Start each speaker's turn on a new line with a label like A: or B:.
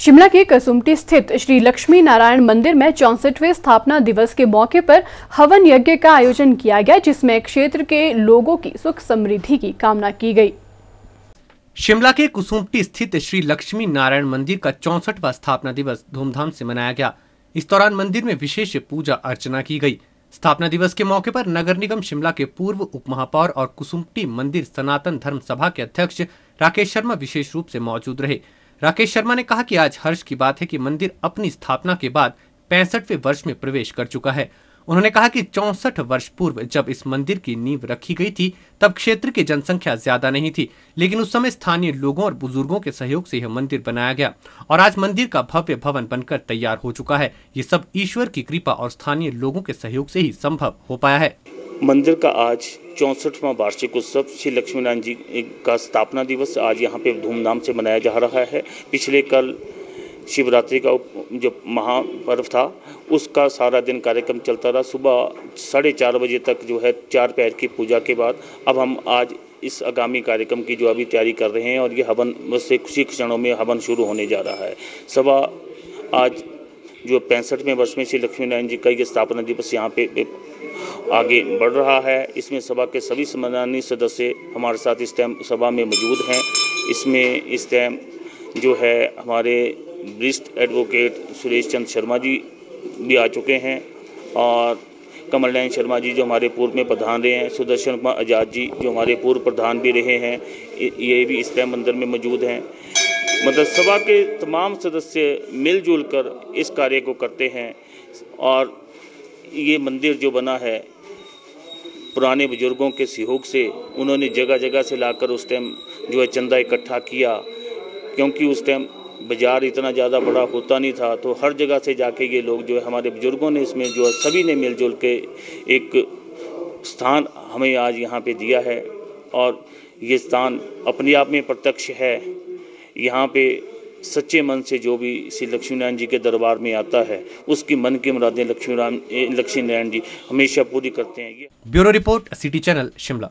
A: शिमला के कसुमटी स्थित श्री लक्ष्मी नारायण मंदिर में चौसठवें स्थापना दिवस के मौके पर हवन यज्ञ का आयोजन किया गया, जिसमें क्षेत्र के लोगों की सुख समृद्धि की कामना की गई।
B: शिमला के कुसुमटी स्थित श्री लक्ष्मी नारायण मंदिर का चौसठवा स्थापना दिवस धूमधाम से मनाया गया। इस दौरान मंदिर में विशेष पूजा अर्चना की गई। स्थापना दिवस के मौके पर नगर निगम शिमला के पूर्व उप महापौर और कुसुमटी मंदिर सनातन धर्म सभा के अध्यक्ष राकेश शर्मा विशेष रूप से मौजूद रहे। राकेश शर्मा ने कहा कि आज हर्ष की बात है कि मंदिर अपनी स्थापना के बाद पैंसठवें वर्ष में प्रवेश कर चुका है। उन्होंने कहा कि चौसठ वर्ष पूर्व जब इस मंदिर की नींव रखी गई थी, तब क्षेत्र की जनसंख्या ज़्यादा नहीं थी, लेकिन उस समय स्थानीय लोगों और बुज़ुर्गों के सहयोग से यह मंदिर बनाया गया और आज मंदिर का भव्य भवन बनकर तैयार हो चुका है। ये सब ईश्वर की कृपा और स्थानीय लोगों के सहयोग से ही संभव हो पाया है।
C: मंदिर का आज चौंसठवां वार्षिक उत्सव श्री लक्ष्मी नारायण जी का स्थापना दिवस आज यहाँ पे धूमधाम से मनाया जा रहा है। पिछले कल शिवरात्रि का जो महापर्व था, उसका सारा दिन कार्यक्रम चलता रहा। सुबह साढ़े चार बजे तक जो है चार पैर की पूजा के बाद अब हम आज इस आगामी कार्यक्रम की जो अभी तैयारी कर रहे हैं और ये हवन से कुछ क्षणों में हवन शुरू होने जा रहा है। सभा आज जो पैंसठवें वर्ष में श्री लक्ष्मी नारायण जी का ये स्थापना दिवस यहाँ पे आगे बढ़ रहा है। इसमें सभा के सभी सम्मानीय सदस्य हमारे साथ इस टाइम सभा में मौजूद हैं। इसमें इस टाइम जो है हमारे वरिष्ठ एडवोकेट सुरेश चंद शर्मा जी भी आ चुके हैं और कमल नयन शर्मा जी जो हमारे पूर्व में प्रधान रहे हैं, सुदर्शन कुमार आज़ाद जी जो हमारे पूर्व प्रधान भी रहे हैं, ये भी इस टाइम मंदिर में मौजूद हैं। मतलब सभा के तमाम सदस्य मिलजुल कर इस कार्य को करते हैं और ये मंदिर जो बना है, पुराने बुज़ुर्गों के सहयोग से उन्होंने जगह जगह से लाकर उस टाइम जो है चंदा इकट्ठा किया, क्योंकि उस टाइम बाज़ार इतना ज़्यादा बड़ा होता नहीं था तो हर जगह से जाके ये लोग जो है हमारे बुज़ुर्गों ने इसमें जो है सभी ने मिलजुल के एक स्थान हमें आज यहाँ पे दिया है और ये स्थान अपने आप में प्रत्यक्ष है। यहाँ पे सच्चे मन से जो भी श्री लक्ष्मी नारायण जी के दरबार में आता है, उसकी मन की मुरादें लक्ष्मी लक्ष्मी नारायण जी हमेशा पूरी करते हैं।
B: Bureau report, city channel, Shimla.